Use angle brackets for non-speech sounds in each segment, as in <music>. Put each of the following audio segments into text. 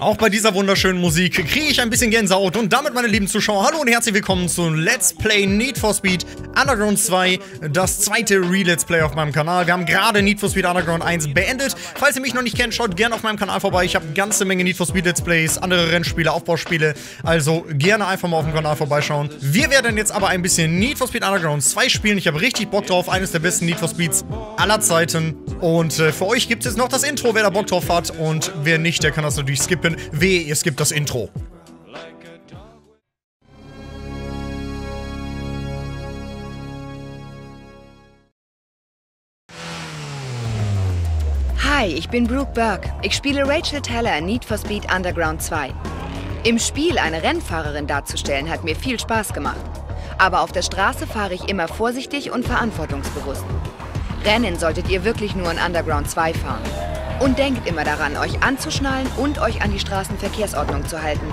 Auch bei dieser wunderschönen Musik kriege ich ein bisschen Gänsehaut und damit, meine lieben Zuschauer, hallo und herzlich willkommen zu Let's Play Need for Speed Underground 2, das zweite Re-Let's Play auf meinem Kanal. Wir haben gerade Need for Speed Underground 1 beendet. Falls ihr mich noch nicht kennt, schaut gerne auf meinem Kanal vorbei. Ich habe eine ganze Menge Need for Speed Let's Plays, andere Rennspiele, Aufbauspiele, also gerne einfach mal auf dem Kanal vorbeischauen. Wir werden jetzt aber ein bisschen Need for Speed Underground 2 spielen. Ich habe richtig Bock drauf, eines der besten Need for Speeds aller Zeiten. Und äh, für euch gibt es jetzt noch das Intro, wer da Bock drauf hat und wer nicht, der kann das natürlich skippen. Weh, ihr skippt das Intro. Hi, ich bin Brooke Burke. Ich spiele Rachel Teller in Need for Speed Underground 2. Im Spiel eine Rennfahrerin darzustellen hat mir viel Spaß gemacht. Aber auf der Straße fahre ich immer vorsichtig und verantwortungsbewusst. Rennen solltet ihr wirklich nur in Underground 2 fahren. Und denkt immer daran, euch anzuschnallen und euch an die Straßenverkehrsordnung zu halten.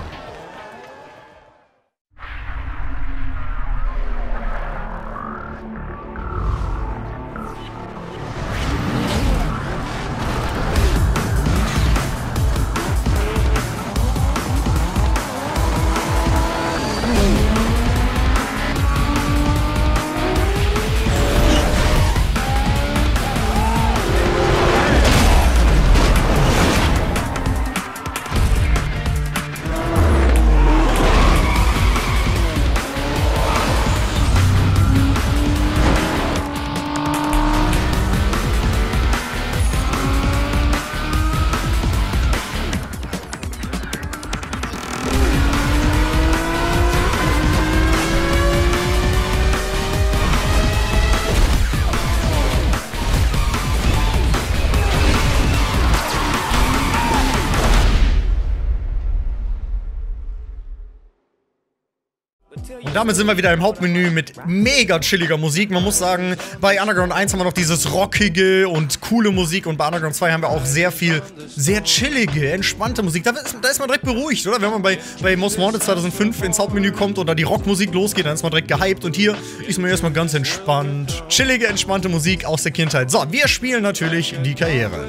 Damit sind wir wieder im Hauptmenü mit mega chilliger Musik. Man muss sagen, bei Underground 1 haben wir noch dieses rockige und coole Musik und bei Underground 2 haben wir auch sehr viel, sehr chillige, entspannte Musik. Da ist, da ist man direkt beruhigt, oder? Wenn man bei, bei Most Wanted 2005 ins Hauptmenü kommt und da die Rockmusik losgeht, dann ist man direkt gehypt und hier ist man erstmal ganz entspannt. Chillige, entspannte Musik aus der Kindheit. So, wir spielen natürlich die Karriere.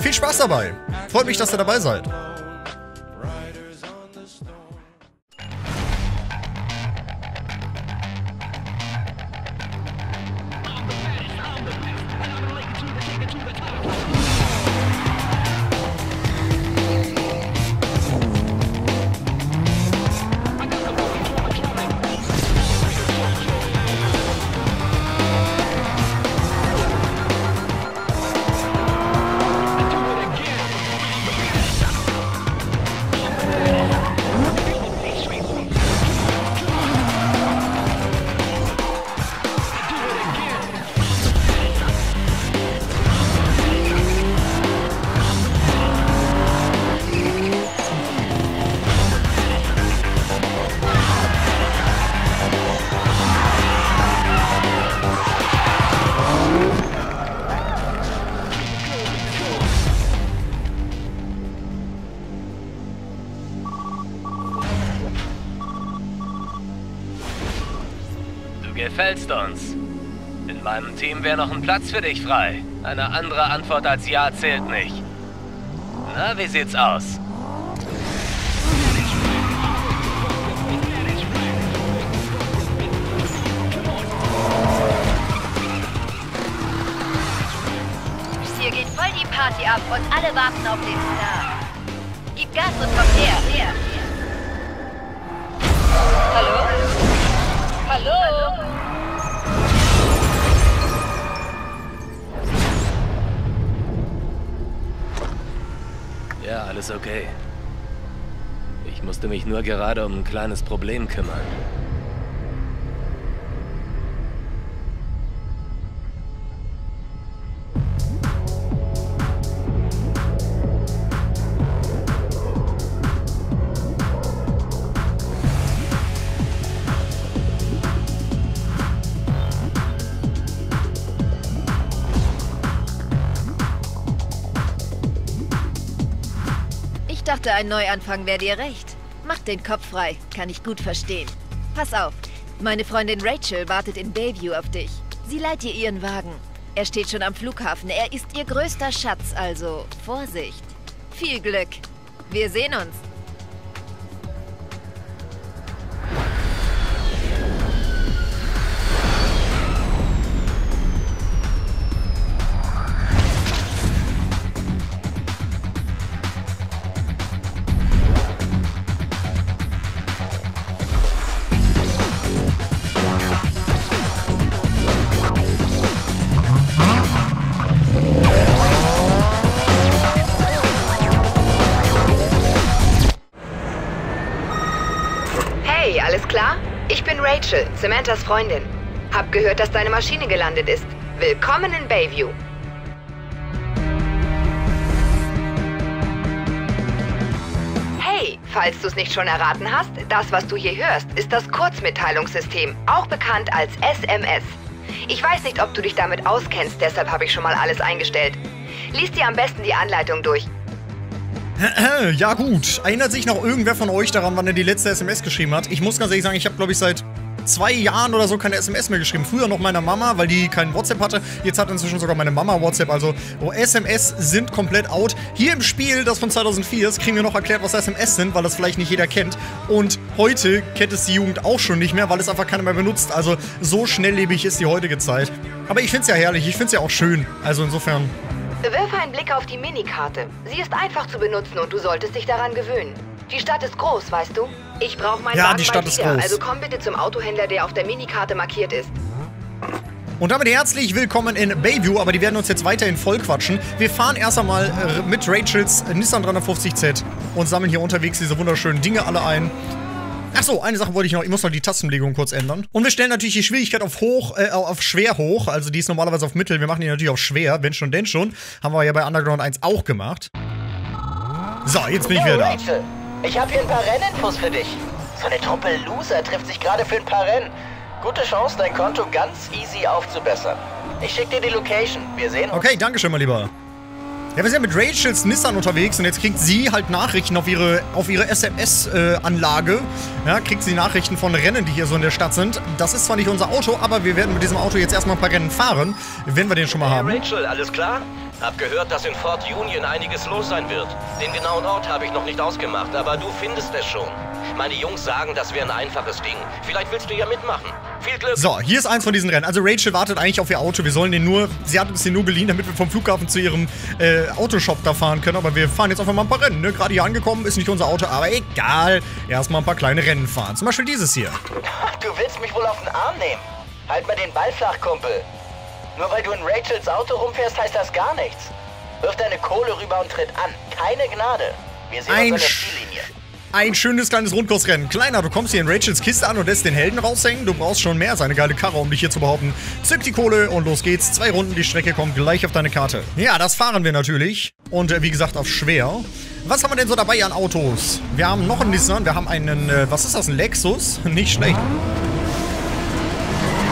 Viel Spaß dabei. Freut mich, dass ihr dabei seid. Team wäre noch ein Platz für dich frei. Eine andere Antwort als Ja zählt nicht. Na, wie sieht's aus? Hier geht voll die Party ab und alle warten auf den Star. Gib Gas und komm her, her. Hallo? Hallo? Ja, alles okay. Ich musste mich nur gerade um ein kleines Problem kümmern. Dachte, ein Neuanfang wäre dir recht. Mach den Kopf frei, kann ich gut verstehen. Pass auf, meine Freundin Rachel wartet in Bayview auf dich. Sie leiht dir ihren Wagen. Er steht schon am Flughafen. Er ist ihr größter Schatz, also Vorsicht. Viel Glück. Wir sehen uns. Samanthas Freundin. Hab gehört, dass deine Maschine gelandet ist. Willkommen in Bayview. Hey, falls du es nicht schon erraten hast, das, was du hier hörst, ist das Kurzmitteilungssystem, auch bekannt als SMS. Ich weiß nicht, ob du dich damit auskennst, deshalb habe ich schon mal alles eingestellt. Lies dir am besten die Anleitung durch. <clears throat> Ja gut, erinnert sich noch irgendwer von euch daran, wann er die letzte SMS geschrieben hat? Ich muss ganz ehrlich sagen, ich habe glaube ich seit zwei Jahren oder so keine SMS mehr geschrieben. Früher noch meiner Mama, weil die kein WhatsApp hatte. Jetzt hat inzwischen sogar meine Mama WhatsApp. Also oh, SMS sind komplett out. Hier im Spiel, das von 2004 ist, kriegen wir noch erklärt, was SMS sind, weil das vielleicht nicht jeder kennt. Und heute kennt es die Jugend auch schon nicht mehr, weil es einfach keiner mehr benutzt. Also so schnelllebig ist die heutige Zeit. Aber ich finde es ja herrlich. Ich finde es ja auch schön. Also insofern... Wirf einen Blick auf die Minikarte. Sie ist einfach zu benutzen und du solltest dich daran gewöhnen. Die Stadt ist groß, weißt du? Ich brauche meinen Ja, Wagen die Stadt bald ist wieder, groß. also komm bitte zum Autohändler, der auf der Minikarte markiert ist. Und damit herzlich willkommen in Bayview, aber die werden uns jetzt weiterhin vollquatschen. Wir fahren erst einmal äh, mit Rachels Nissan 350Z und sammeln hier unterwegs diese wunderschönen Dinge alle ein. Achso, eine Sache wollte ich noch, ich muss noch die Tastenbelegung kurz ändern. Und wir stellen natürlich die Schwierigkeit auf hoch, äh, auf schwer hoch, also die ist normalerweise auf mittel, wir machen die natürlich auf schwer, wenn schon, denn schon. Haben wir ja bei Underground 1 auch gemacht. So, jetzt bin ich wieder da. Rachel, ich habe hier ein paar Renninfos für dich. So eine Truppe Loser trifft sich gerade für ein paar Rennen. Gute Chance, dein Konto ganz easy aufzubessern. Ich schick dir die Location. Wir sehen uns. Okay, danke schön, mein Lieber. Ja, wir sind ja mit Rachels Nissan unterwegs und jetzt kriegt sie halt Nachrichten auf ihre, auf ihre SMS-Anlage. ja, kriegt sie Nachrichten von Rennen, die hier so in der Stadt sind. Das ist zwar nicht unser Auto, aber wir werden mit diesem Auto jetzt erstmal ein paar Rennen fahren, wenn wir den schon mal haben. Rachel, alles klar? Hab gehört, dass in Fort Union einiges los sein wird. Den genauen Ort habe ich noch nicht ausgemacht, aber du findest es schon. Meine Jungs sagen, das wäre ein einfaches Ding. Vielleicht willst du ja mitmachen. Viel Glück. So, hier ist eins von diesen Rennen. Also Rachel wartet eigentlich auf ihr Auto. Wir sollen den nur, sie hat uns den nur geliehen, damit wir vom Flughafen zu ihrem äh, Autoshop da fahren können. Aber wir fahren jetzt einfach mal ein paar Rennen. Ne? Gerade hier angekommen, ist nicht unser Auto, aber egal. Erstmal ein paar kleine Rennen fahren. Zum Beispiel dieses hier. <laughs> Du willst mich wohl auf den Arm nehmen? Halt mal den Ball flach, Kumpel. Nur weil du in Rachels Auto rumfährst, heißt das gar nichts. Wirf deine Kohle rüber und tritt an. Keine Gnade. Wir sehen Ein uns an der Ziellinie. Ein schönes kleines Rundkursrennen. Kleiner, du kommst hier in Rachels Kiste an und lässt den Helden raushängen. Du brauchst schon mehr als eine geile Karre, um dich hier zu behaupten. Zück die Kohle und los geht's. Zwei Runden, die Strecke kommt gleich auf deine Karte. Ja, das fahren wir natürlich. Und äh, wie gesagt, auf schwer. Was haben wir denn so dabei an Autos? Wir haben noch einen Nissan, wir haben einen, äh, was ist das, ein Lexus? Nicht schlecht.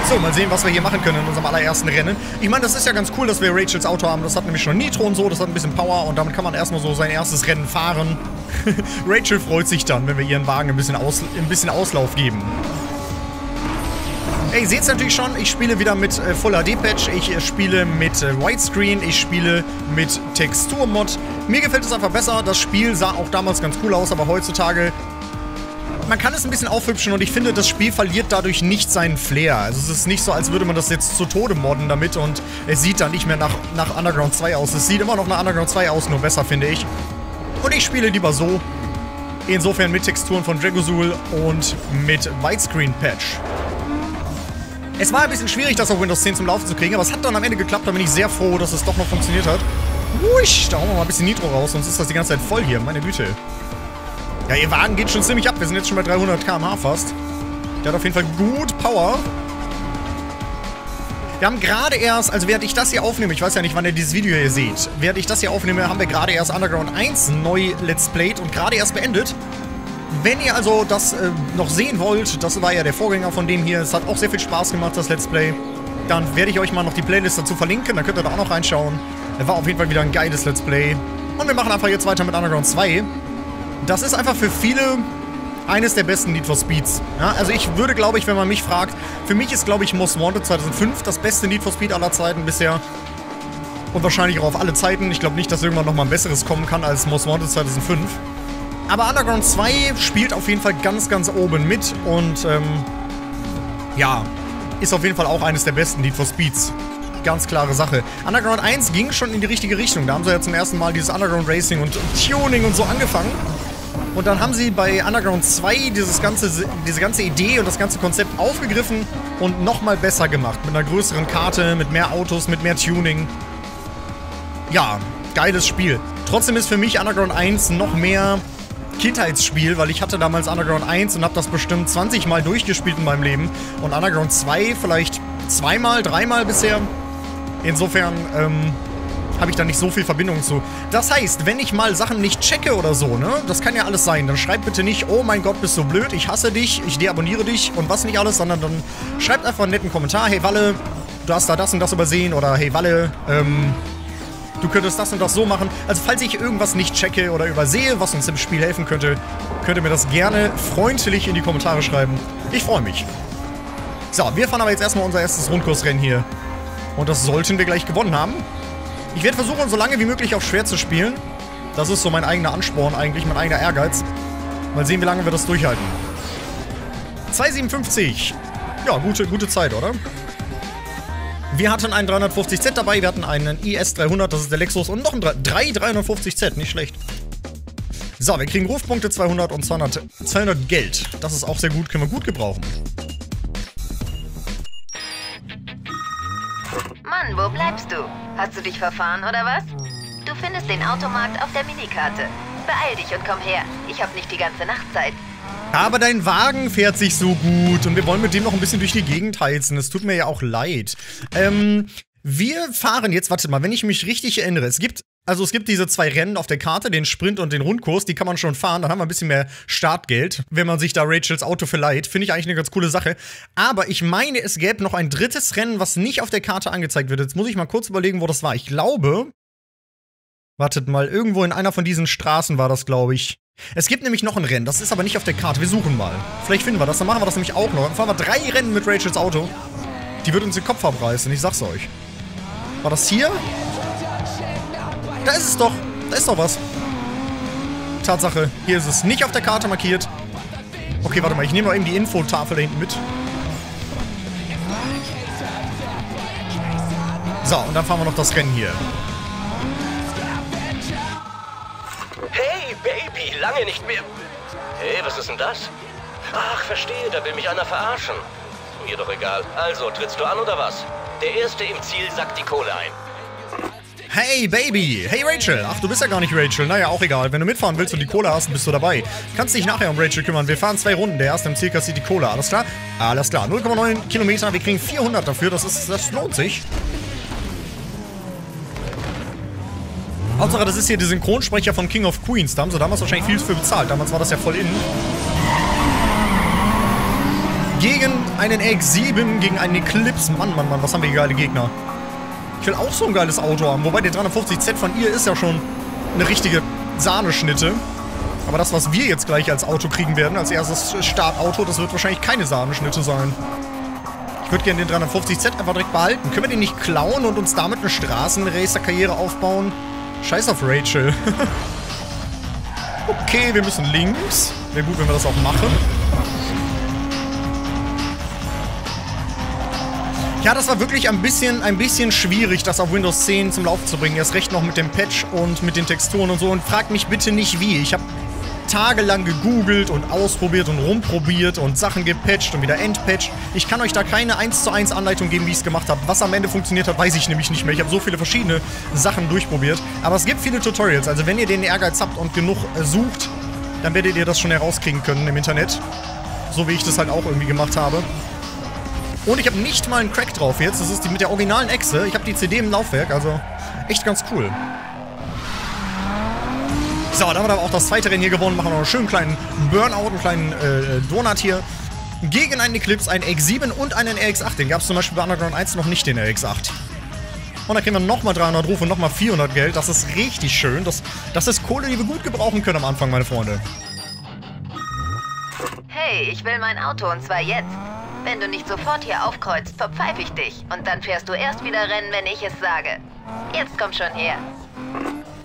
So, mal sehen, was wir hier machen können in unserem allerersten Rennen. Ich meine, das ist ja ganz cool, dass wir Rachels Auto haben. Das hat nämlich schon Nitro und so, das hat ein bisschen Power und damit kann man erstmal so sein erstes Rennen fahren. <laughs> Rachel freut sich dann, wenn wir ihren Wagen ein bisschen, aus, ein bisschen Auslauf geben. Ey, ihr seht's natürlich schon, ich spiele wieder mit äh, Full HD Patch, ich äh, spiele mit äh, Widescreen, ich spiele mit Texturmod. Mir gefällt es einfach besser. Das Spiel sah auch damals ganz cool aus, aber heutzutage man kann es ein bisschen aufhübschen und ich finde, das Spiel verliert dadurch nicht seinen Flair. Also es ist nicht so, als würde man das jetzt zu Tode modden damit und es sieht dann nicht mehr nach, nach Underground 2 aus. Es sieht immer noch nach Underground 2 aus, nur besser, finde ich. Und ich spiele lieber so. Insofern mit Texturen von Dragozul und mit Widescreen-Patch. Es war ein bisschen schwierig, das auf Windows 10 zum Laufen zu kriegen, aber es hat dann am Ende geklappt. Da bin ich sehr froh, dass es doch noch funktioniert hat. Wusch, da hauen wir mal ein bisschen Nitro raus, sonst ist das die ganze Zeit voll hier. Meine Güte. Ja, ihr Wagen geht schon ziemlich ab. Wir sind jetzt schon bei 300 km/h fast. Der hat auf jeden Fall gut Power. Wir haben gerade erst, also während ich das hier aufnehme, ich weiß ja nicht, wann ihr dieses Video hier seht, während ich das hier aufnehme, haben wir gerade erst Underground 1 neu Let's Played und gerade erst beendet. Wenn ihr also das äh, noch sehen wollt, das war ja der Vorgänger von dem hier, es hat auch sehr viel Spaß gemacht, das Let's Play, dann werde ich euch mal noch die Playlist dazu verlinken, dann könnt ihr da auch noch reinschauen. War auf jeden Fall wieder ein geiles Let's Play. Und wir machen einfach jetzt weiter mit Underground 2. Das ist einfach für viele eines der besten Need for Speeds. Ja, also ich würde, glaube ich, wenn man mich fragt, für mich ist, glaube ich, Most Wanted 2005 das beste Need for Speed aller Zeiten bisher. Und wahrscheinlich auch auf alle Zeiten. Ich glaube nicht, dass irgendwann nochmal ein besseres kommen kann als Most Wanted 2005. Aber Underground 2 spielt auf jeden Fall ganz, ganz oben mit und ähm, ja, ist auf jeden Fall auch eines der besten Need for Speeds. Ganz klare Sache. Underground 1 ging schon in die richtige Richtung. Da haben sie ja zum ersten Mal dieses Underground Racing und Tuning und so angefangen. Und dann haben sie bei Underground 2 dieses ganze, diese ganze Idee und das ganze Konzept aufgegriffen und nochmal besser gemacht. Mit einer größeren Karte, mit mehr Autos, mit mehr Tuning. Ja, geiles Spiel. Trotzdem ist für mich Underground 1 noch mehr Kindheitsspiel, weil ich hatte damals Underground 1 und habe das bestimmt 20 Mal durchgespielt in meinem Leben. Und Underground 2 vielleicht zweimal, dreimal bisher. Insofern ähm, habe ich da nicht so viel Verbindung zu. Das heißt, wenn ich mal Sachen nicht checke oder so, ne, das kann ja alles sein, dann schreibt bitte nicht, oh mein Gott, bist du blöd, ich hasse dich, ich deabonniere dich und was nicht alles, sondern dann schreibt einfach einen netten Kommentar, hey Walle, du hast da das und das übersehen oder hey Walle, ähm, du könntest das und das so machen. Also falls ich irgendwas nicht checke oder übersehe, was uns im Spiel helfen könnte, könnt ihr mir das gerne freundlich in die Kommentare schreiben. Ich freue mich. So, wir fahren aber jetzt erstmal unser erstes Rundkursrennen hier. Und das sollten wir gleich gewonnen haben. Ich werde versuchen, so lange wie möglich auf schwer zu spielen. Das ist so mein eigener Ansporn eigentlich, mein eigener Ehrgeiz. Mal sehen, wie lange wir das durchhalten. 2,57. Ja, gute, gute Zeit, oder? Wir hatten einen 350Z dabei, wir hatten einen IS300, das ist der Lexus, und noch ein 3 350Z, nicht schlecht. So, wir kriegen Rufpunkte 200 und 200, 200 Geld. Das ist auch sehr gut, können wir gut gebrauchen. Du? Hast du dich verfahren oder was? Du findest den Automarkt auf der Minikarte. Beeil dich und komm her. Ich habe nicht die ganze Nacht Zeit. Aber dein Wagen fährt sich so gut und wir wollen mit dem noch ein bisschen durch die Gegend heizen. Es tut mir ja auch leid. Ähm, wir fahren jetzt, warte mal, wenn ich mich richtig erinnere, es gibt, also es gibt diese zwei Rennen auf der Karte, den Sprint und den Rundkurs, die kann man schon fahren, dann haben wir ein bisschen mehr Startgeld, wenn man sich da Rachels Auto verleiht. Finde ich eigentlich eine ganz coole Sache. Aber ich meine, es gäbe noch ein drittes Rennen, was nicht auf der Karte angezeigt wird. Jetzt muss ich mal kurz überlegen, wo das war. Ich glaube, wartet mal, irgendwo in einer von diesen Straßen war das, glaube ich. Es gibt nämlich noch ein Rennen, das ist aber nicht auf der Karte. Wir suchen mal. Vielleicht finden wir das, dann machen wir das nämlich auch noch. Dann fahren wir drei Rennen mit Rachels Auto. Die wird uns den Kopf abreißen, ich sag's euch. War das hier? Da ist es doch. Da ist doch was. Tatsache, hier ist es nicht auf der Karte markiert. Okay, warte mal, ich nehme mal eben die Infotafel da hinten mit. So, und dann fahren wir noch das Rennen hier. Hey, Baby, lange nicht mehr. Hey, was ist denn das? Ach, verstehe, da will mich einer verarschen. Mir doch egal. Also, trittst du an oder was? Der Erste im Ziel sackt die Kohle ein. Hey, Baby! Hey, Rachel! Ach, du bist ja gar nicht Rachel. Naja, auch egal. Wenn du mitfahren willst und die Kohle hast, bist du dabei. Kannst dich nachher um Rachel kümmern. Wir fahren zwei Runden. Der Erste im Ziel kassiert die Kohle. Alles klar? Alles klar. 0,9 Kilometer. Wir kriegen 400 dafür. Das, ist, das lohnt sich. Hauptsache, das ist hier der Synchronsprecher von King of Queens. Da haben sie damals wahrscheinlich viel für bezahlt. Damals war das ja voll innen. Gegen einen X7, gegen einen Eclipse. Mann, Mann, Mann, was haben wir hier geile Gegner. Ich will auch so ein geiles Auto haben. Wobei der 350Z von ihr ist ja schon eine richtige Sahneschnitte. Aber das, was wir jetzt gleich als Auto kriegen werden, als erstes Startauto, das wird wahrscheinlich keine Sahneschnitte sein. Ich würde gerne den 350Z einfach direkt behalten. Können wir den nicht klauen und uns damit eine Straßenracer-Karriere aufbauen? Scheiß auf Rachel. <laughs> okay, wir müssen links. Wäre gut, wenn wir das auch machen. Ja, das war wirklich ein bisschen, ein bisschen schwierig, das auf Windows 10 zum Laufen zu bringen. Erst recht noch mit dem Patch und mit den Texturen und so. Und fragt mich bitte nicht wie. Ich habe tagelang gegoogelt und ausprobiert und rumprobiert und Sachen gepatcht und wieder entpatcht. Ich kann euch da keine 1 zu 1 Anleitung geben, wie ich es gemacht habe. Was am Ende funktioniert hat, weiß ich nämlich nicht mehr. Ich habe so viele verschiedene Sachen durchprobiert. Aber es gibt viele Tutorials. Also wenn ihr den Ehrgeiz habt und genug äh, sucht, dann werdet ihr das schon herauskriegen können im Internet. So wie ich das halt auch irgendwie gemacht habe. Und ich habe nicht mal einen Crack drauf jetzt. Das ist die mit der originalen Echse. Ich habe die CD im Laufwerk, also echt ganz cool. So, dann haben wir auch das zweite Rennen hier gewonnen. Machen wir noch einen schönen kleinen Burnout, einen kleinen äh, Donut hier. Gegen einen Eclipse, einen X7 und einen RX8. Den gab es zum Beispiel bei Underground 1 noch nicht, den RX8. Und dann kriegen wir nochmal 300 Rufe und nochmal 400 Geld. Das ist richtig schön. Das, das ist Kohle, die wir gut gebrauchen können am Anfang, meine Freunde. Hey, ich will mein Auto und zwar jetzt. Wenn du nicht sofort hier aufkreuzt, verpfeife ich dich. Und dann fährst du erst wieder rennen, wenn ich es sage. Jetzt komm schon her.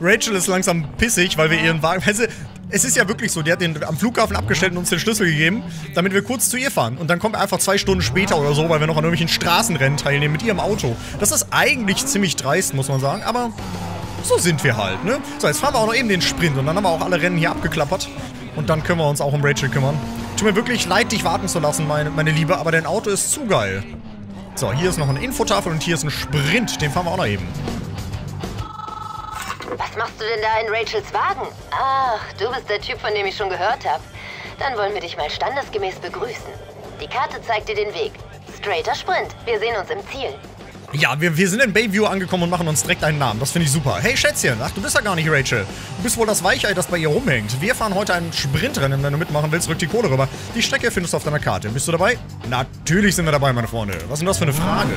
Rachel ist langsam pissig, weil wir ihren Wagen... Weißt du, es ist ja wirklich so, die hat den am Flughafen abgestellt und uns den Schlüssel gegeben, damit wir kurz zu ihr fahren. Und dann kommen wir einfach zwei Stunden später oder so, weil wir noch an irgendwelchen Straßenrennen teilnehmen mit ihrem Auto. Das ist eigentlich ziemlich dreist, muss man sagen, aber so sind wir halt, ne? So, jetzt fahren wir auch noch eben den Sprint und dann haben wir auch alle Rennen hier abgeklappert. Und dann können wir uns auch um Rachel kümmern. Tut mir wirklich leid, dich warten zu lassen, meine, meine Liebe, aber dein Auto ist zu geil. So, hier ist noch eine Infotafel und hier ist ein Sprint. Den fahren wir auch noch eben. Was machst du denn da in Rachels Wagen? Ach, du bist der Typ, von dem ich schon gehört habe. Dann wollen wir dich mal standesgemäß begrüßen. Die Karte zeigt dir den Weg. Straighter Sprint. Wir sehen uns im Ziel. Ja, wir, wir sind in Bayview angekommen und machen uns direkt einen Namen. Das finde ich super. Hey Schätzchen, ach, du bist ja gar nicht Rachel. Du bist wohl das Weichei, das bei ihr rumhängt. Wir fahren heute ein Sprintrennen. Wenn du mitmachen willst, rück die Kohle rüber. Die Strecke findest du auf deiner Karte. Bist du dabei? Natürlich sind wir dabei, meine Freunde. Was ist denn das für eine Frage?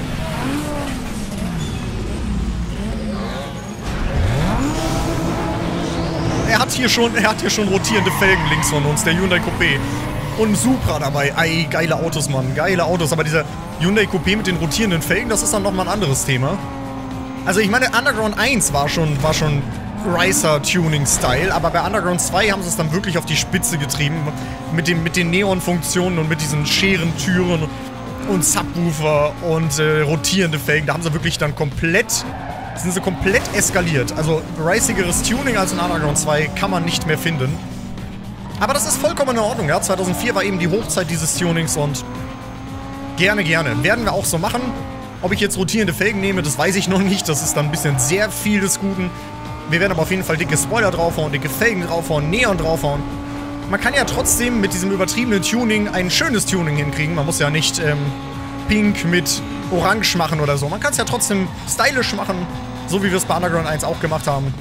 Er hat hier schon, er hat hier schon rotierende Felgen links von uns, der Hyundai Coupé. Und Supra dabei. Ei, geile Autos, Mann. Geile Autos. Aber dieser Hyundai Coupé mit den rotierenden Felgen, das ist dann nochmal ein anderes Thema. Also ich meine, Underground 1 war schon, war schon Ricer-Tuning-Style, aber bei Underground 2 haben sie es dann wirklich auf die Spitze getrieben. Mit, dem, mit den Neon-Funktionen und mit diesen Scherentüren und Subwoofer und äh, rotierende Felgen. Da haben sie wirklich dann komplett sind sie komplett eskaliert. Also racigeres Tuning als in Underground 2 kann man nicht mehr finden. Aber das ist vollkommen in Ordnung, ja. 2004 war eben die Hochzeit dieses Tunings und gerne, gerne. Werden wir auch so machen. Ob ich jetzt rotierende Felgen nehme, das weiß ich noch nicht. Das ist dann ein bisschen sehr viel des Guten. Wir werden aber auf jeden Fall dicke Spoiler draufhauen, dicke Felgen draufhauen, Neon draufhauen. Man kann ja trotzdem mit diesem übertriebenen Tuning ein schönes Tuning hinkriegen. Man muss ja nicht ähm, pink mit orange machen oder so. Man kann es ja trotzdem stylisch machen, so wie wir es bei Underground 1 auch gemacht haben.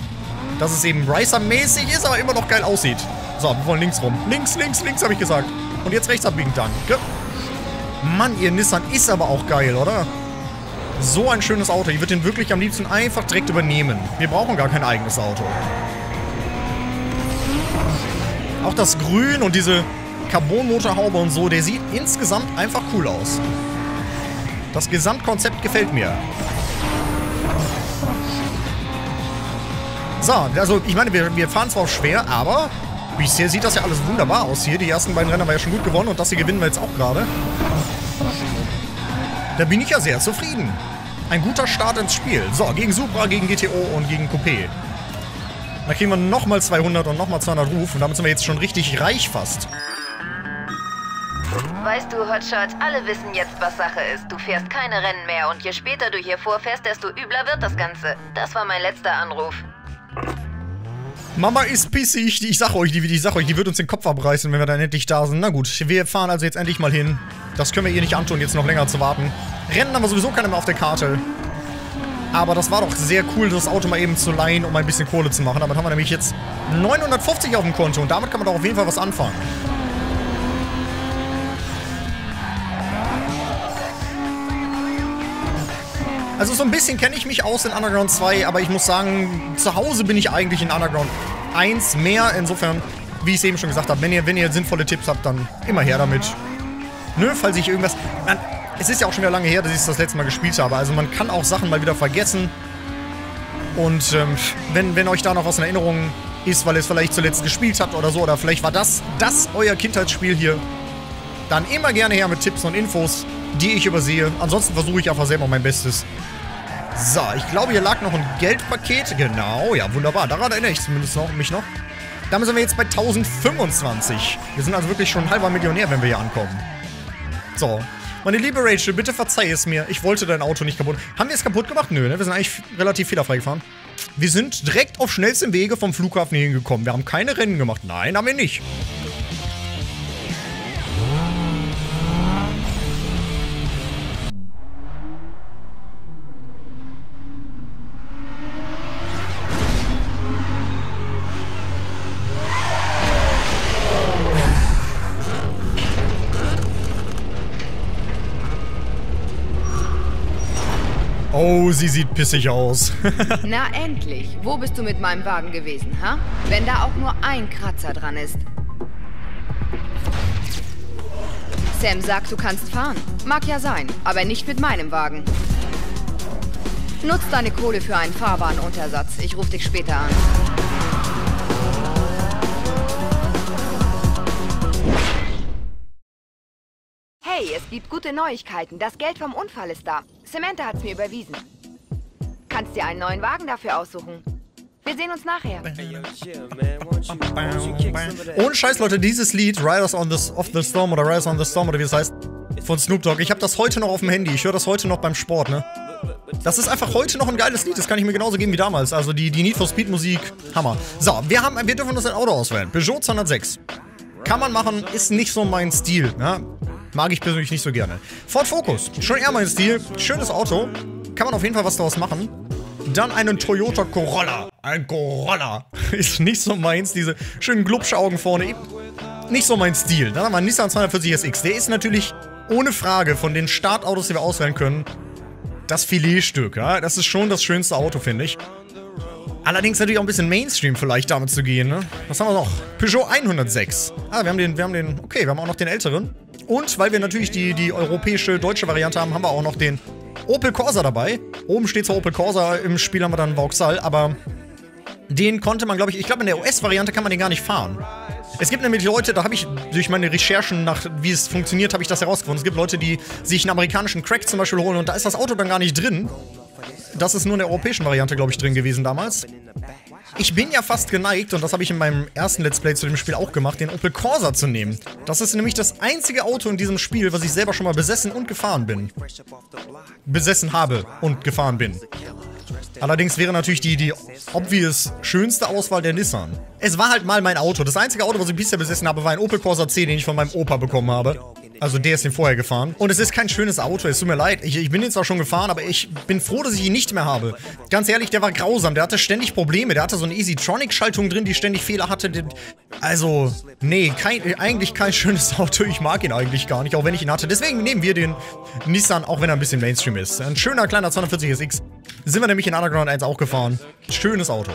Dass es eben Ricer-mäßig ist, aber immer noch geil aussieht. So, wir wollen links rum. Links, links, links, habe ich gesagt. Und jetzt rechts abbiegen, danke. Mann, ihr Nissan ist aber auch geil, oder? So ein schönes Auto. Ich würde den wirklich am liebsten einfach direkt übernehmen. Wir brauchen gar kein eigenes Auto. Auch das Grün und diese Carbon-Motorhaube und so, der sieht insgesamt einfach cool aus. Das Gesamtkonzept gefällt mir. So, also ich meine, wir, wir fahren zwar schwer, aber bisher sieht das ja alles wunderbar aus hier. Die ersten beiden Rennen haben wir ja schon gut gewonnen und das hier gewinnen wir jetzt auch gerade. Da bin ich ja sehr zufrieden. Ein guter Start ins Spiel. So, gegen Supra, gegen GTO und gegen Coupé. Da kriegen wir nochmal 200 und nochmal 200 Ruf und damit sind wir jetzt schon richtig reich fast. Weißt du, Hotshot, alle wissen jetzt, was Sache ist. Du fährst keine Rennen mehr und je später du hier vorfährst, desto übler wird das Ganze. Das war mein letzter Anruf. Mama ist pissig. Ich sag euch, die, ich sag euch, die wird uns den Kopf abreißen, wenn wir dann endlich da sind. Na gut, wir fahren also jetzt endlich mal hin. Das können wir ihr nicht antun, jetzt noch länger zu warten. Rennen haben wir sowieso keine mehr auf der Karte. Aber das war doch sehr cool, das Auto mal eben zu leihen, um ein bisschen Kohle zu machen. Damit haben wir nämlich jetzt 950 auf dem Konto und damit kann man doch auf jeden Fall was anfangen. Also so ein bisschen kenne ich mich aus in Underground 2, aber ich muss sagen, zu Hause bin ich eigentlich in Underground 1 mehr. Insofern, wie ich es eben schon gesagt habe, wenn ihr, wenn ihr sinnvolle Tipps habt, dann immer her damit. Nö, falls ich irgendwas... Man, es ist ja auch schon wieder lange her, dass ich es das letzte Mal gespielt habe. Also man kann auch Sachen mal wieder vergessen. Und ähm, wenn, wenn euch da noch was in Erinnerung ist, weil ihr es vielleicht zuletzt gespielt habt oder so, oder vielleicht war das, das euer Kindheitsspiel hier, dann immer gerne her mit Tipps und Infos die ich übersehe. Ansonsten versuche ich einfach selber mein Bestes. So, ich glaube, hier lag noch ein Geldpaket. Genau, ja, wunderbar. Daran erinnere ich zumindest noch, mich noch. Damit sind wir jetzt bei 1025. Wir sind also wirklich schon halber Millionär, wenn wir hier ankommen. So. Meine liebe Rachel, bitte verzeih es mir. Ich wollte dein Auto nicht kaputt. Haben wir es kaputt gemacht? Nö, ne? Wir sind eigentlich relativ fehlerfrei gefahren. Wir sind direkt auf schnellstem Wege vom Flughafen hingekommen. Wir haben keine Rennen gemacht. Nein, haben wir nicht. Oh, sie sieht pissig aus. <laughs> Na endlich. Wo bist du mit meinem Wagen gewesen, ha? Wenn da auch nur ein Kratzer dran ist. Sam sagt, du kannst fahren. Mag ja sein, aber nicht mit meinem Wagen. Nutz deine Kohle für einen Fahrbahnuntersatz. Ich rufe dich später an. Hey, es gibt gute Neuigkeiten. Das Geld vom Unfall ist da. Samantha hat's mir überwiesen. Kannst dir einen neuen Wagen dafür aussuchen. Wir sehen uns nachher. Ohne Scheiß, Leute, dieses Lied, Riders on the, of the Storm oder Riders on the Storm oder wie es heißt, von Snoop Dogg, ich habe das heute noch auf dem Handy. Ich höre das heute noch beim Sport, ne? Das ist einfach heute noch ein geiles Lied. Das kann ich mir genauso geben wie damals. Also die, die Need for Speed Musik, Hammer. So, wir, haben, wir dürfen uns ein Auto auswählen. Peugeot 206. Kann man machen, ist nicht so mein Stil. Ja? Mag ich persönlich nicht so gerne. Ford Focus, schon eher mein Stil. Schönes Auto. Kann man auf jeden Fall was daraus machen. Dann einen Toyota Corolla. Ein Corolla. <laughs> Ist nicht so meins. Diese schönen Glubschaugen vorne. Nicht so mein Stil. Dann haben wir einen Nissan 240 SX. Der ist natürlich ohne Frage von den Startautos, die wir auswählen können, das Filetstück. Ja? Das ist schon das schönste Auto, finde ich. Allerdings natürlich auch ein bisschen Mainstream vielleicht damit zu gehen, ne? Was haben wir noch? Peugeot 106. Ah, wir haben den, wir haben den, okay, wir haben auch noch den älteren. Und weil wir natürlich die, die europäische, deutsche Variante haben, haben wir auch noch den Opel Corsa dabei. Oben steht zwar Opel Corsa, im Spiel haben wir dann Vauxhall, aber den konnte man, glaube ich, ich glaube in der US-Variante kann man den gar nicht fahren. Es gibt nämlich Leute, da habe ich durch meine Recherchen nach, wie es funktioniert, habe ich das herausgefunden. Es gibt Leute, die sich einen amerikanischen Crack zum Beispiel holen und da ist das Auto dann gar nicht drin. Das ist nur in der europäischen Variante, glaube ich, drin gewesen damals. Ich bin ja fast geneigt, und das habe ich in meinem ersten Let's Play zu dem Spiel auch gemacht, den Opel Corsa zu nehmen. Das ist nämlich das einzige Auto in diesem Spiel, was ich selber schon mal besessen und gefahren bin. Besessen habe und gefahren bin. Allerdings wäre natürlich die, die obvious schönste Auswahl der Nissan. Es war halt mal mein Auto. Das einzige Auto, was ich bisher besessen habe, war ein Opel Corsa C, den ich von meinem Opa bekommen habe. Also der ist den vorher gefahren. Und es ist kein schönes Auto, es tut mir leid. Ich, ich bin jetzt auch schon gefahren, aber ich bin froh, dass ich ihn nicht mehr habe. Ganz ehrlich, der war grausam. Der hatte ständig Probleme. Der hatte so eine Easy-Tronic-Schaltung drin, die ständig Fehler hatte. Also, nee, kein, eigentlich kein schönes <laughs> Auto. Ich mag ihn eigentlich gar nicht, auch wenn ich ihn hatte. Deswegen nehmen wir den Nissan, auch wenn er ein bisschen Mainstream ist. Ein schöner kleiner 240 SX. Sind wir nämlich in Underground 1 auch gefahren. Schönes Auto.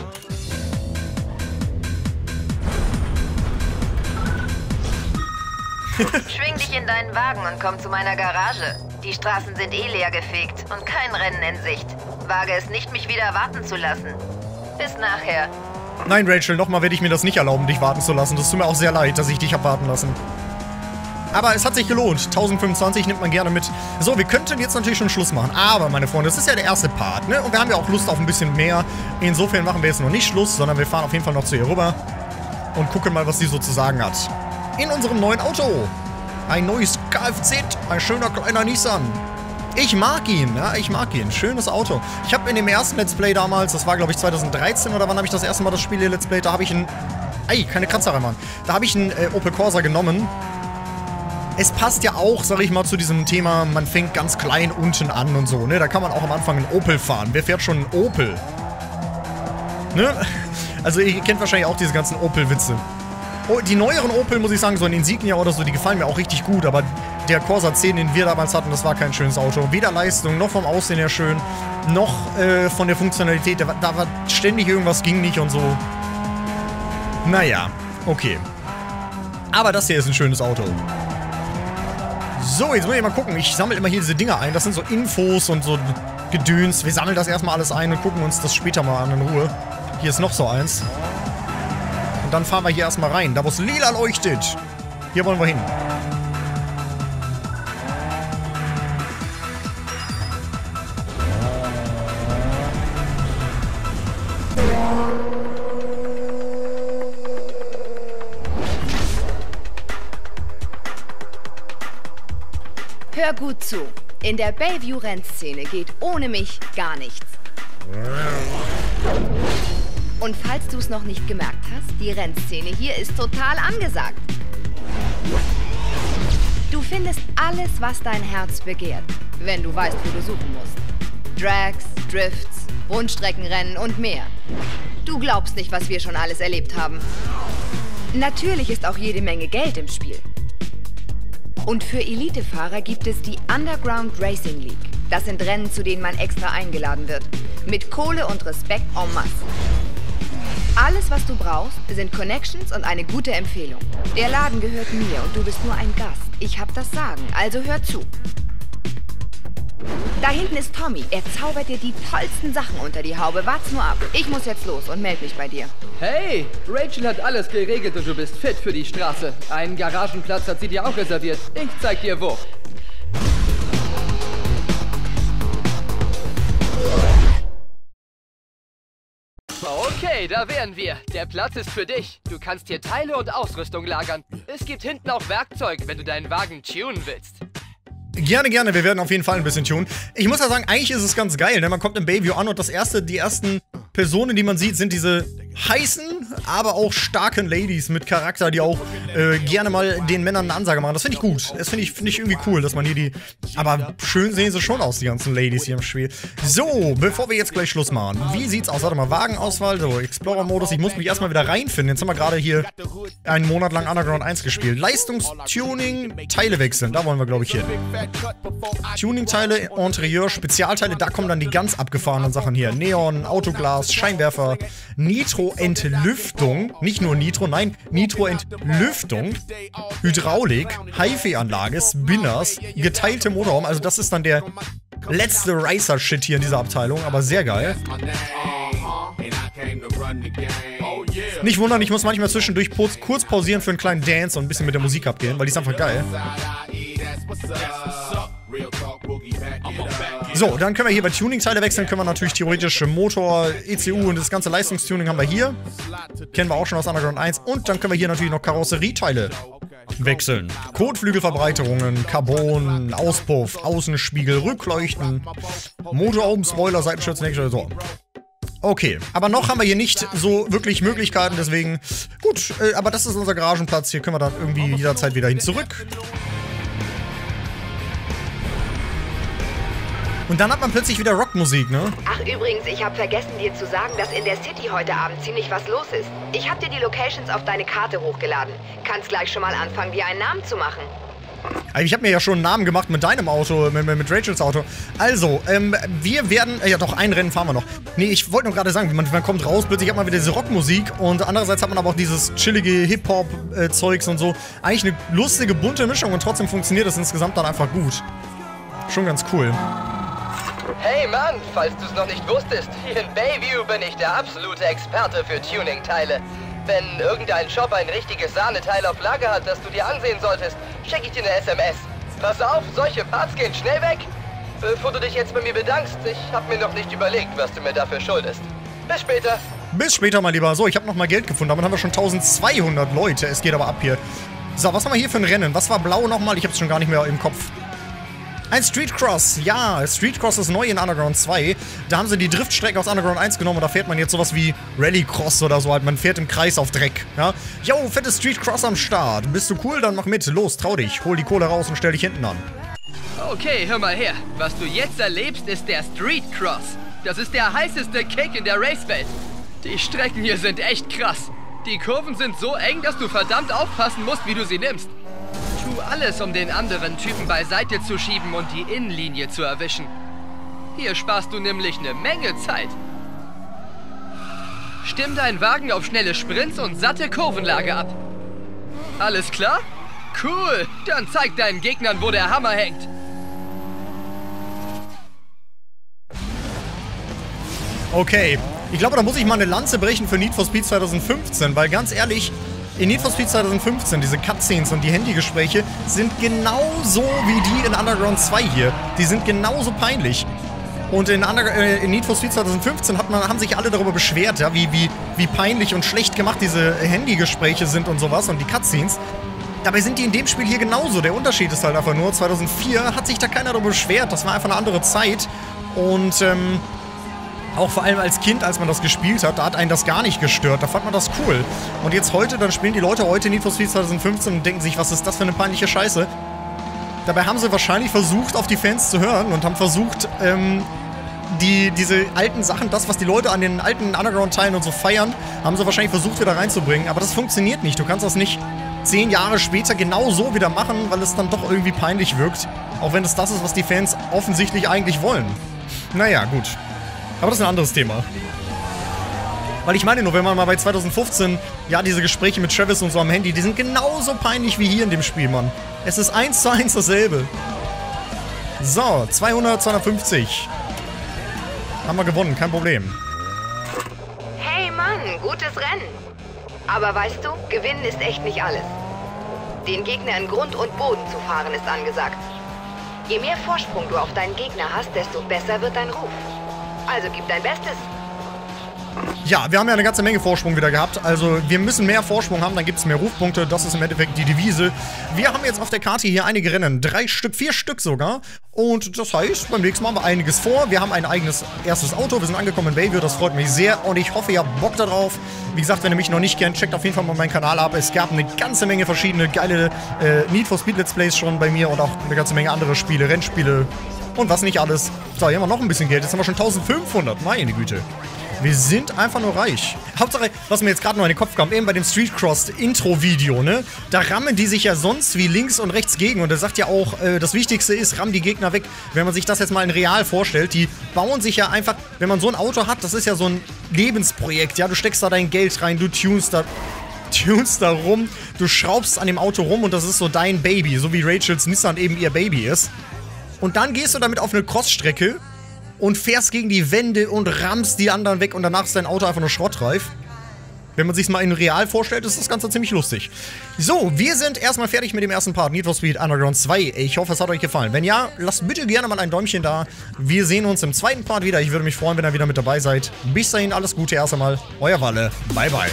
Schwing dich in deinen Wagen und komm zu meiner Garage. Die Straßen sind eh leer gefegt und kein Rennen in Sicht. Wage es nicht, mich wieder warten zu lassen. Bis nachher. Nein, Rachel, nochmal werde ich mir das nicht erlauben, dich warten zu lassen. Das tut mir auch sehr leid, dass ich dich habe warten lassen. Aber es hat sich gelohnt. 1025 nimmt man gerne mit. So, wir könnten jetzt natürlich schon Schluss machen. Aber, meine Freunde, das ist ja der erste Part, ne? Und wir haben ja auch Lust auf ein bisschen mehr. Insofern machen wir jetzt noch nicht Schluss, sondern wir fahren auf jeden Fall noch zu ihr rüber. Und gucken mal, was sie so zu sagen hat in unserem neuen Auto. Ein neues Kfz, ein schöner kleiner Nissan. Ich mag ihn, ja, ich mag ihn. Schönes Auto. Ich habe in dem ersten Let's Play damals, das war glaube ich 2013 oder wann habe ich das erste Mal das Spiel hier Let's Play, da habe ich ein... Ey, keine Kratzer Mann. Da habe ich einen äh, Opel Corsa genommen. Es passt ja auch, sag ich mal, zu diesem Thema, man fängt ganz klein unten an und so, ne? Da kann man auch am Anfang einen Opel fahren. Wer fährt schon einen Opel? Ne? <laughs> Also ihr kennt wahrscheinlich auch diese ganzen Opel-Witze. Oh, die neueren Opel, muss ich sagen, so ein Insignia oder so, die gefallen mir auch richtig gut, aber der Corsa 10, den wir damals hatten, das war kein schönes Auto. Weder Leistung, noch vom Aussehen her schön, noch äh, von der Funktionalität. Da war, da war ständig irgendwas, ging nicht und so. Naja, okay. Aber das hier ist ein schönes Auto. So, jetzt muss ich mal gucken. Ich sammle immer hier diese Dinger ein. Das sind so Infos und so Gedöns. Wir sammeln das erstmal alles ein und gucken uns das später mal an in Ruhe. Hier ist noch so eins. Und dann fahren wir hier erstmal rein, da wo es lila leuchtet. Hier wollen wir hin. Hör gut zu. In der Bayview-Rennszene geht ohne mich gar nichts. Und falls du es noch nicht gemerkt hast, die Rennszene hier ist total angesagt. Du findest alles, was dein Herz begehrt, wenn du weißt, wo du suchen musst. Drags, Drifts, Rundstreckenrennen und mehr. Du glaubst nicht, was wir schon alles erlebt haben. Natürlich ist auch jede Menge Geld im Spiel. Und für Elitefahrer gibt es die Underground Racing League. Das sind Rennen, zu denen man extra eingeladen wird. Mit Kohle und Respekt en masse. Alles, was du brauchst, sind Connections und eine gute Empfehlung. Der Laden gehört mir und du bist nur ein Gast. Ich hab das Sagen, also hör zu. Da hinten ist Tommy. Er zaubert dir die tollsten Sachen unter die Haube. Wart's nur ab. Ich muss jetzt los und melde mich bei dir. Hey, Rachel hat alles geregelt und du bist fit für die Straße. Einen Garagenplatz hat sie dir auch reserviert. Ich zeig dir wo. Okay, da wären wir. Der Platz ist für dich. Du kannst hier Teile und Ausrüstung lagern. Es gibt hinten auch Werkzeug, wenn du deinen Wagen tunen willst. Gerne, gerne. Wir werden auf jeden Fall ein bisschen tun. Ich muss ja sagen, eigentlich ist es ganz geil, ne? Man kommt im Bayview an und das erste, die ersten Personen, die man sieht, sind diese heißen, aber auch starken Ladies mit Charakter, die auch äh, gerne mal den Männern eine Ansage machen. Das finde ich gut. Das finde ich, find ich irgendwie cool, dass man hier die... Aber schön sehen sie schon aus, die ganzen Ladies hier im Spiel. So, bevor wir jetzt gleich Schluss machen. Wie sieht's aus? Warte mal, Wagenauswahl, so, Explorer-Modus. Ich muss mich erstmal wieder reinfinden. Jetzt haben wir gerade hier einen Monat lang Underground 1 gespielt. Leistungstuning, Teile wechseln. Da wollen wir, glaube ich, hin. Tuning-Teile, Interieur, Spezialteile, da kommen dann die ganz abgefahrenen Sachen hier. Neon, Autoglas, Scheinwerfer, Nitro-Entlüftung, nicht nur Nitro, nein, Nitro-Entlüftung, Hydraulik, HiFi-Anlage, Spinners, geteilte Motorraum, also das ist dann der letzte Racer-Shit hier in dieser Abteilung, aber sehr geil. Nicht wundern, ich muss manchmal zwischendurch kurz pausieren für einen kleinen Dance und ein bisschen mit der Musik abgehen, weil die ist einfach geil. So, dann können wir hier bei Tuning-Teile wechseln, können wir natürlich theoretisch Motor, ECU und das ganze Leistungstuning haben wir hier. Kennen wir auch schon aus Underground 1. Und dann können wir hier natürlich noch Karosserieteile wechseln. Kotflügelverbreiterungen, Carbon, Auspuff, Außenspiegel, Rückleuchten, Motorhaube, Spoiler, Seitenschützen, so. Okay, aber noch haben wir hier nicht so wirklich Möglichkeiten, deswegen... Gut, äh, aber das ist unser Garagenplatz. Hier können wir dann irgendwie jederzeit wieder hin zurück. Und dann hat man plötzlich wieder Rockmusik, ne? Ach übrigens, ich habe vergessen dir zu sagen, dass in der City heute Abend ziemlich was los ist. Ich habe dir die Locations auf deine Karte hochgeladen. Kannst gleich schon mal anfangen, dir einen Namen zu machen. Also ich habe mir ja schon einen Namen gemacht mit deinem Auto, mit, mit Rachels Auto. Also, ähm, wir werden, äh, ja doch, ein Rennen fahren wir noch. Nee, ich wollte nur gerade sagen, man, man, kommt raus, plötzlich hat man wieder diese Rockmusik und andererseits hat man aber auch dieses chillige Hip-Hop-Zeugs und so. Eigentlich eine lustige, bunte Mischung und trotzdem funktioniert das insgesamt dann einfach gut. Schon ganz cool. Hey Mann, falls du es noch nicht wusstest, hier in Bayview bin ich der absolute Experte für Tuning-Teile. Wenn irgendein Shop ein richtiges Sahneteil auf Lager hat, das du dir ansehen solltest, schicke ich dir eine SMS. Pass auf, solche Parts gehen schnell weg. Bevor du dich jetzt bei mir bedankst, ich habe mir noch nicht überlegt, was du mir dafür schuldest. Bis später. Bis später, mein Lieber. So, ich habe noch mal Geld gefunden. Damit haben wir schon 1200 Leute. Es geht aber ab hier. So, was haben wir hier für ein Rennen? Was war blau nochmal? Ich habe es schon gar nicht mehr im Kopf. Ein Street Cross, ja, Street Cross ist neu in Underground 2. Da haben sie die Driftstrecke aus Underground 1 genommen und da fährt man jetzt sowas wie Rallycross oder so halt. Man fährt im Kreis auf Dreck, ja. Yo, fettes Street Cross am Start. Bist du cool? Dann mach mit. Los, trau dich. Hol die Kohle raus und stell dich hinten an. Okay, hör mal her. Was du jetzt erlebst, ist der Street Cross. Das ist der heißeste Kick in der Racewelt. Die Strecken hier sind echt krass. Die Kurven sind so eng, dass du verdammt aufpassen musst, wie du sie nimmst. Alles, um den anderen Typen beiseite zu schieben und die Innenlinie zu erwischen. Hier sparst du nämlich eine Menge Zeit. Stimm deinen Wagen auf schnelle Sprints und satte Kurvenlage ab. Alles klar? Cool, dann zeig deinen Gegnern, wo der Hammer hängt. Okay, ich glaube, da muss ich mal eine Lanze brechen für Need for Speed 2015, weil ganz ehrlich, in Need for Speed 2015, diese Cutscenes und die Handygespräche sind genauso wie die in Underground 2 hier. Die sind genauso peinlich. Und in, Under äh, in Need for Speed 2015 hat man, haben sich alle darüber beschwert, ja, wie, wie, wie peinlich und schlecht gemacht diese Handygespräche sind und sowas und die Cutscenes. Dabei sind die in dem Spiel hier genauso. Der Unterschied ist halt einfach nur, 2004 hat sich da keiner darüber beschwert. Das war einfach eine andere Zeit. Und, ähm, auch vor allem als Kind, als man das gespielt hat, da hat einen das gar nicht gestört. Da fand man das cool. Und jetzt heute, dann spielen die Leute heute Need for Speed 2015 und denken sich, was ist das für eine peinliche Scheiße. Dabei haben sie wahrscheinlich versucht, auf die Fans zu hören und haben versucht, ähm, die, diese alten Sachen, das, was die Leute an den alten Underground-Teilen und so feiern, haben sie wahrscheinlich versucht, wieder reinzubringen. Aber das funktioniert nicht. Du kannst das nicht zehn Jahre später genau so wieder machen, weil es dann doch irgendwie peinlich wirkt. Auch wenn es das ist, was die Fans offensichtlich eigentlich wollen. Naja, gut. Aber das ist ein anderes Thema. Weil ich meine nur, wenn man mal bei 2015, ja, diese Gespräche mit Travis und so am Handy, die sind genauso peinlich wie hier in dem Spiel, Mann. Es ist eins zu eins dasselbe. So, 200, 250. Haben wir gewonnen, kein Problem. Hey Mann, gutes Rennen. Aber weißt du, gewinnen ist echt nicht alles. Den Gegner in Grund und Boden zu fahren ist angesagt. Je mehr Vorsprung du auf deinen Gegner hast, desto besser wird dein Ruf. Also gib dein Bestes. Ja, wir haben ja eine ganze Menge Vorsprung wieder gehabt. Also wir müssen mehr Vorsprung haben, dann gibt es mehr Rufpunkte. Das ist im Endeffekt die Devise. Wir haben jetzt auf der Karte hier einige Rennen. Drei Stück, vier Stück sogar. Und das heißt, beim nächsten Mal haben wir einiges vor. Wir haben ein eigenes erstes Auto. Wir sind angekommen in Bayview. Das freut mich sehr. Und ich hoffe, ihr habt Bock darauf. Wie gesagt, wenn ihr mich noch nicht kennt, checkt auf jeden Fall mal meinen Kanal ab. Es gab eine ganze Menge verschiedene geile äh, Need for Speed Let's Plays schon bei mir und auch eine ganze Menge andere Spiele, Rennspiele und was nicht alles. So, hier haben wir noch ein bisschen Geld. Jetzt haben wir schon 1500. Meine Güte. Wir sind einfach nur reich. Hauptsache, was mir jetzt gerade noch in den Kopf kam, eben bei dem Street Cross Intro-Video, ne? Da rammen die sich ja sonst wie links und rechts gegen. Und er sagt ja auch, äh, das Wichtigste ist, ramm die Gegner weg. Wenn man sich das jetzt mal in real vorstellt, die bauen sich ja einfach, wenn man so ein Auto hat, das ist ja so ein Lebensprojekt, ja? Du steckst da dein Geld rein, du tunst da tunst da rum, du schraubst an dem Auto rum und das ist so dein Baby, so wie Rachels Nissan eben ihr Baby ist. Und dann gehst du damit auf eine Crossstrecke und fährst gegen die Wände und rammst die anderen weg und danach ist dein Auto einfach nur schrottreif. Wenn man sich mal in real vorstellt, ist das Ganze ziemlich lustig. So, wir sind erstmal fertig mit dem ersten Part Need for Speed Underground 2. Ich hoffe, es hat euch gefallen. Wenn ja, lasst bitte gerne mal ein Däumchen da. Wir sehen uns im zweiten Part wieder. Ich würde mich freuen, wenn ihr wieder mit dabei seid. Bis dahin, alles Gute erst einmal. Euer Walle. Bye, bye.